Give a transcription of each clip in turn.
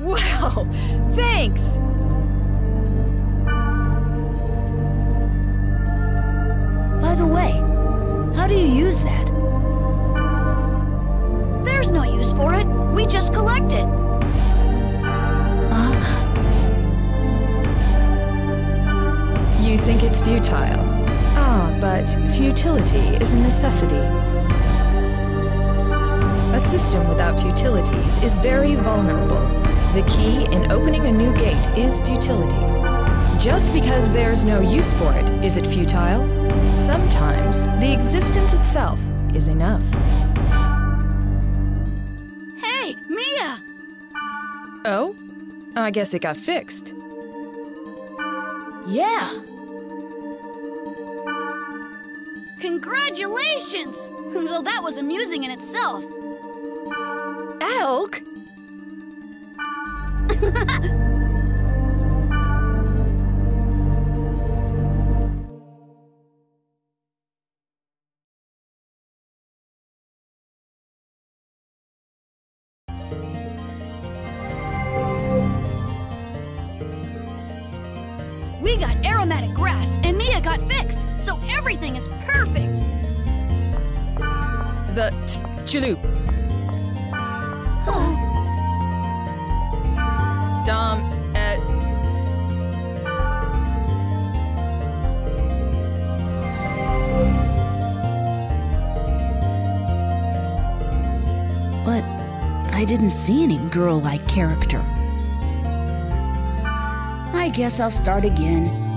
Wow, thanks! By the way, how do you use that? There's no use for it. We just collect it. You think it's futile. Ah, but futility is a necessity. A system without futilities is very vulnerable. The key in opening a new gate is futility. Just because there's no use for it, is it futile? Sometimes the existence itself is enough. Hey, Mia! Oh? I guess it got fixed. Yeah. Congratulations! Though that was amusing in itself. Elk? We got aromatic grass, and Mia got fixed, so everything is perfect. The Chaloop. Dom, uh, But I didn't see any girl like character. I guess I'll start again.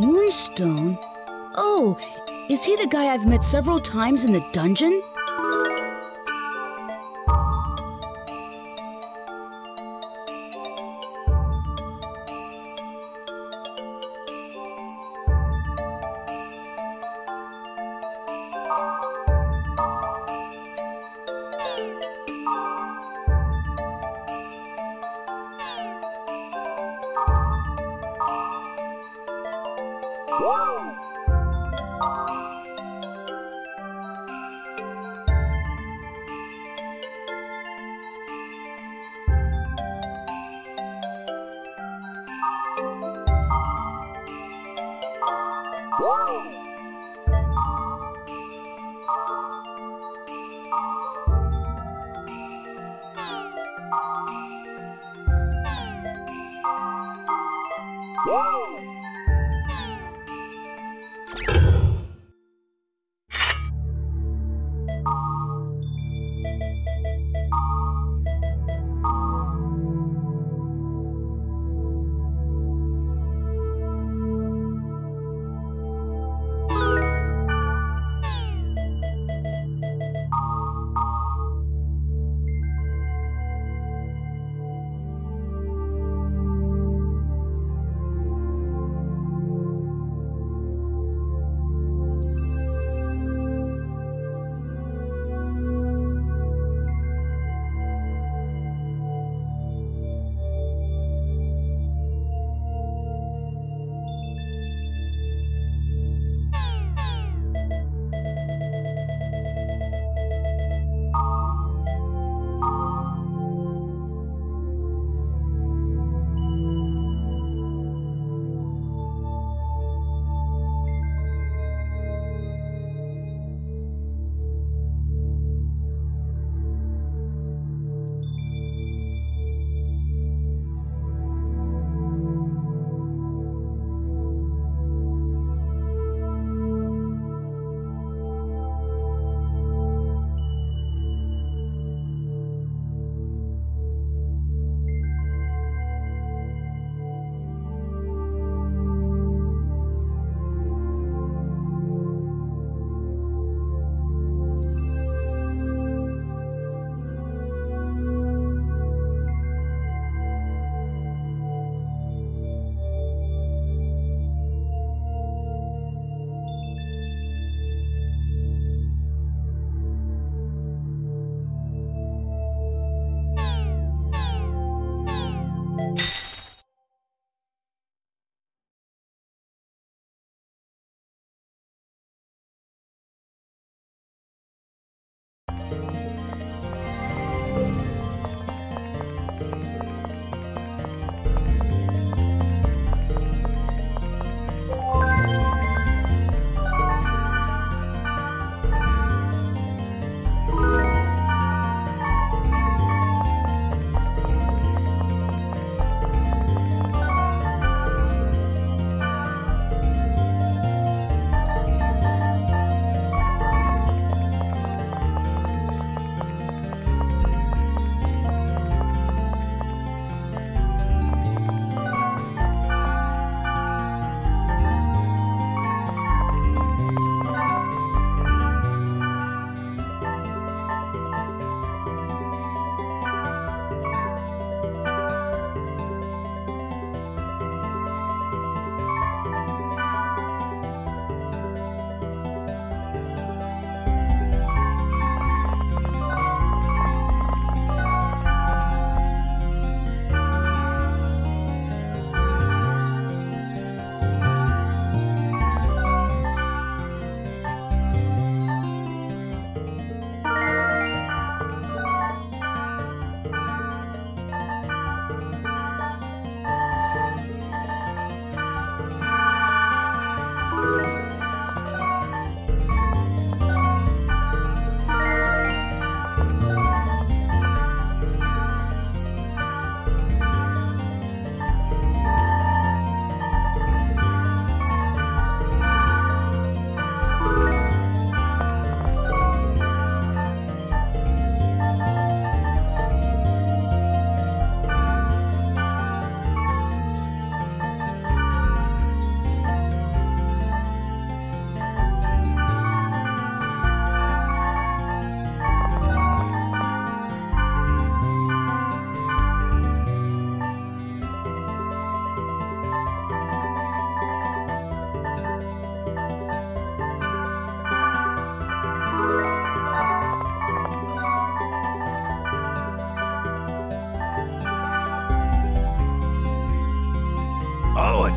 Moonstone? Oh, is he the guy I've met several times in the dungeon?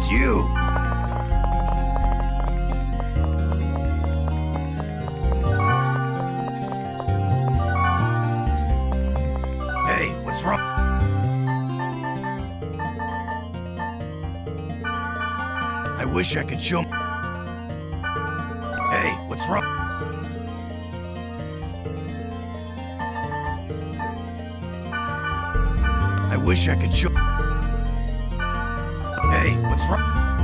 It's you! Hey, what's wrong? I wish I could show. Hey, what's wrong? I wish I could show. Hey, what's wrong?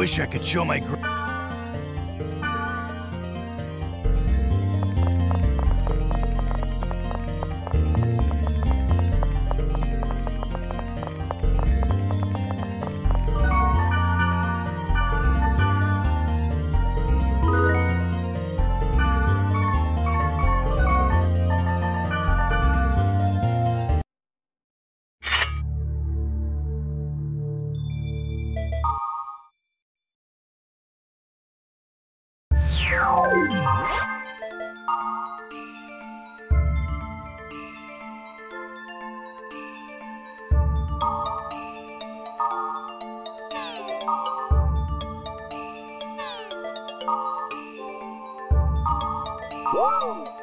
Wish I could show my... Woo!